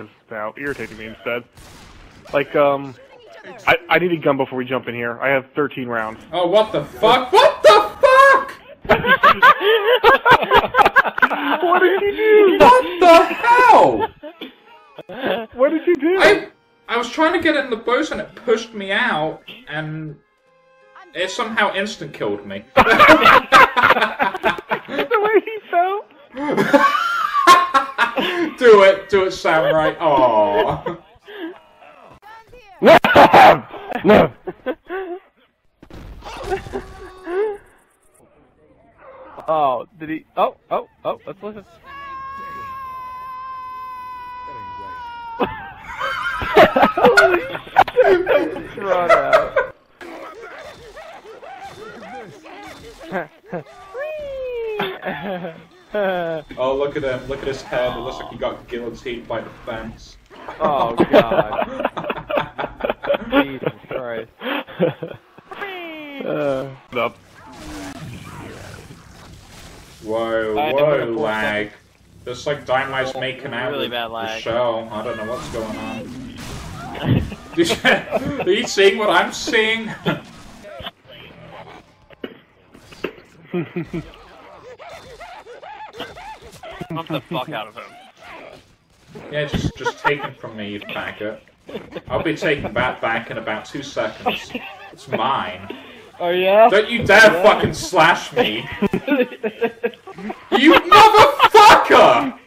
is now irritating me instead. Like, um, I, I need a gun before we jump in here. I have 13 rounds. Oh, what the fuck? What the fuck? what did you do? What the hell? What did you do? I I was trying to get in the boat and it pushed me out, and it somehow instant killed me. the way he fell. do it, do it, samurai. Aww. No! No! Oh, did he? Oh, oh, oh, let's listen. Holy shit! Run out. Oh, look at him. Look at his head. It looks like he got guillotined by the fence. oh god. Jesus Christ. Uh, up. Whoa, I whoa, what a lag. Just like Dynamite's making out Really with bad the lag. show. I don't know what's going on. Are you seeing what I'm seeing? Pump the fuck out of him. yeah, just just take him from me, you faggot. I'll be taking that back in about two seconds. It's mine. Oh yeah? Don't you dare fucking slash me! you motherfucker!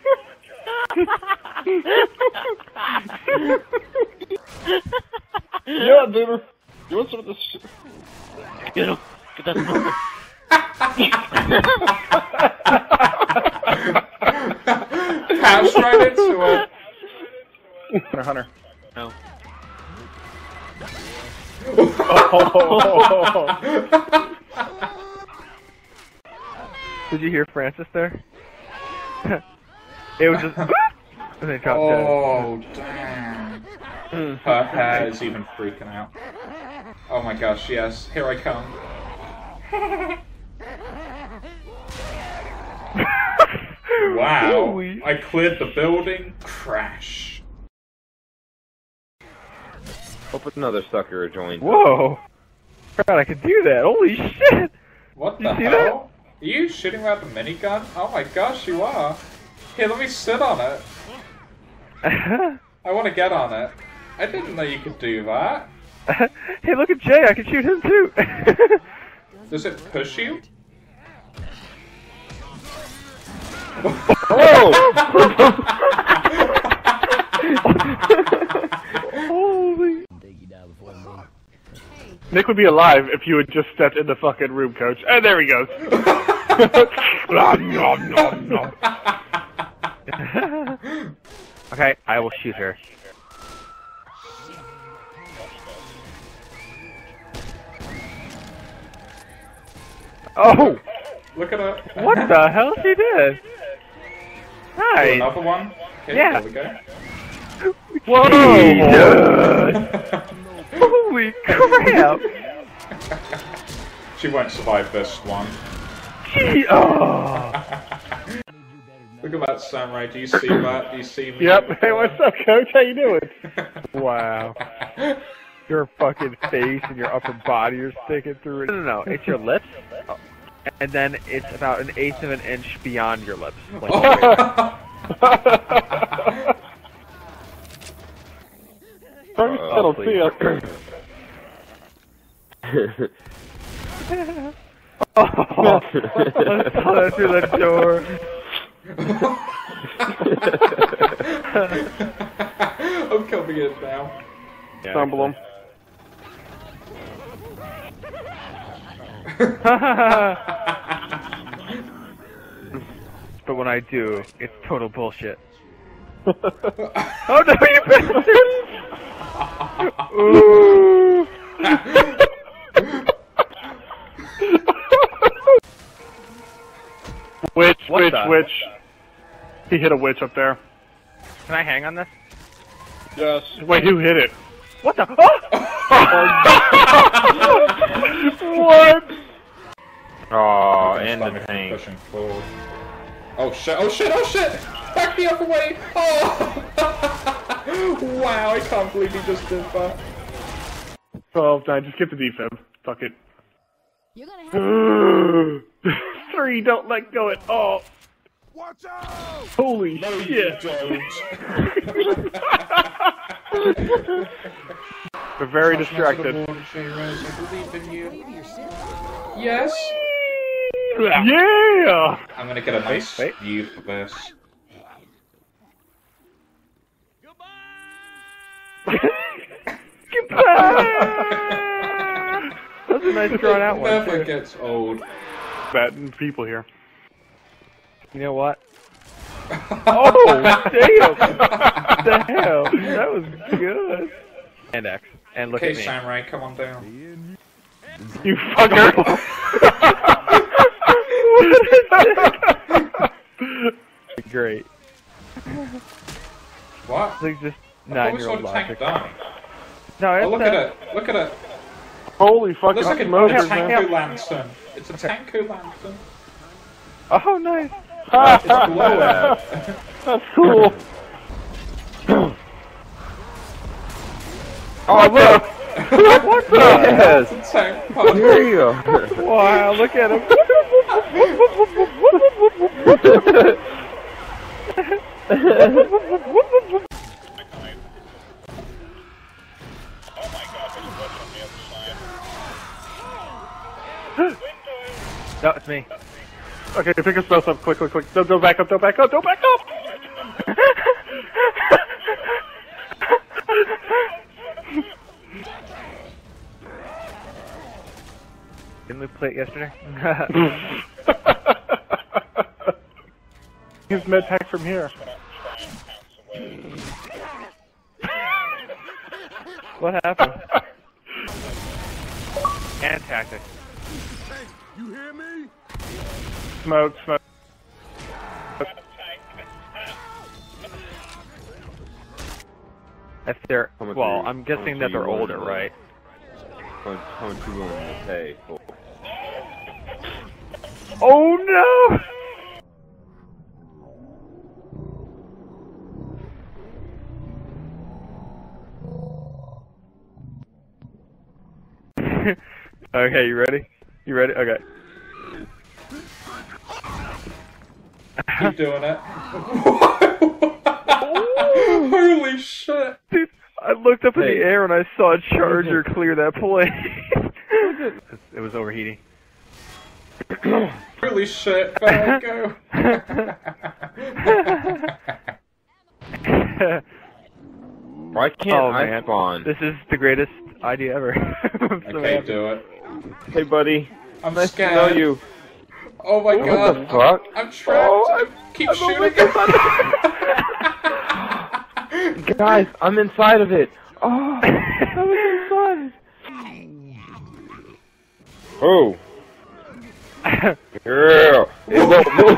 Yeah, dude. You want some of this shit? Get him. Get that Pass right into it. Hunter, Hunter. No. Did you hear Francis there? it was just. and they dropped Oh, damn. Her hair is even freaking out. Oh my gosh, yes. Here I come. Wow. Holy- I cleared the building. Crash. Hope it's another sucker joined. Whoa! God, I could do that. Holy shit! What You the see hell? Are you shooting at the minigun? Oh my gosh, you are. Here, let me sit on it. I want to get on it. I didn't know you could do that. hey, look at Jay. I can shoot him too. Does it push you? Holy. Nick would be alive if you had just stepped in the fucking room, coach. And there he goes. Nom, nom, nom, nom. okay, I will shoot her. Oh! Look at her. What the hell she did? Hi. Another one? Okay, Yeah. there we go. Whoa! Holy crap! she won't survive this one. Gee, oh. Look at that samurai. Do you see that? Do you see me? Yep. Hey, what's up, coach? How you doing? Wow. Your fucking face and your upper body are sticking through it. No, no, no. It's your lips. Oh. And then it's about an eighth of an inch beyond your lips. Like, Sorry, I don't see it. oh, let's saw through the door. I'm coming in now. Stumble him. but when I do, it's total bullshit. oh no, you bastard! Ooh. Witch, What witch, the- witch. He hit a witch up there. Can I hang on this? Yes. Wait, who hit it? What the? Oh! What? Oh, and the Stomach tank. Pushing forward. Oh shit! Oh shit! Oh shit! Back the other way! Oh! Wow, I can't believe he just did that. 12, 9, just get the defib. Fuck it. You're gonna have Three, don't let go at all. Watch out! Holy shit. We're very distracted. Yes. Yeah! I'm gonna get a nice Wait. view for this. Goodbye. That's a nice drawn out one. Never gets old. Bad people here. You know what? Oh, damn! The hell? That was good. And X. And look Okay, at me. Samurai, come on down. You fucker! Great. What? It's like just nine-year-old the tank logic. die. No, it's Oh, look uh, at it. Look at it. Holy fucking Looks like a, smokers, a man. Tank O lantern. It's a Tank O lantern. Oh, nice. It's glow That's cool. Oh, look! what the? Yes! It's a tank part. Here you go! Wow, look at him. no, it's me. Okay, pick us both up quick, quick, quick. Don't, don't back up, don't back up, don't back up! Didn't we play it yesterday? Use med pack from here. what happened? and tactics. You hear me? Smoke, smoke. If they're well, I'm guessing that they're older, right? How much, how much you willing to pay for? Oh no! okay, you ready? You ready? Okay. Keep doing it. Holy shit! Dude, I looked up in the air and I saw a charger clear that plane. it was overheating. Holy shit! There we go. Why can't oh I man, spawn? this is the greatest idea ever. I'm so Okay, happy. do it. Hey, buddy. I'm Nice to scared. know you. Oh my What god. the fuck? I'm trapped. Oh, Keep I'm shooting. Guys, I'm inside of it. Oh, I was inside. Oh. Yeah. It won't move.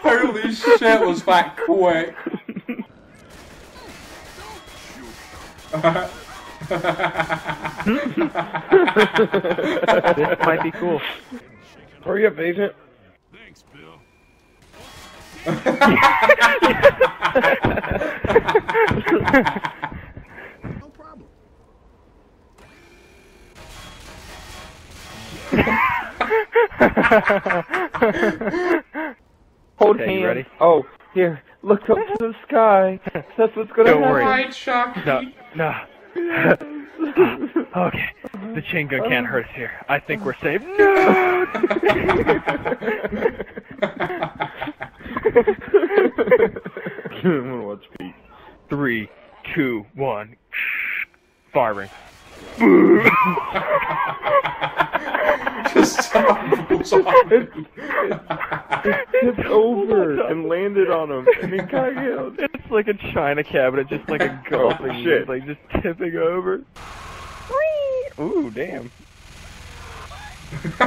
Holy shit, was that quick? this might be cool. Hurry up, agent. Thanks, Bill. Hold Okay, hands. Oh, here. Look up to the sky. That's what's gonna Don't happen. worry. Right, Chucky. No, no. okay, the chain gun can't hurt us here. I think we're safe. No! I'm gonna watch Pete. Three, two, one. Firing. Just stumbles on him. Tipped over and landed on him, and he got killed. It's like a china cabinet, just like a golfing, Oh, shit. like just tipping over. Ooh, damn.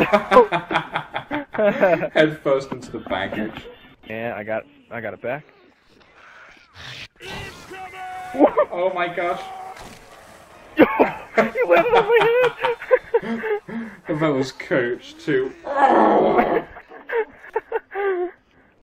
Head first into the baggage. Yeah, I got, I got it back. Oh my gosh. you landed on my head. That was coach too.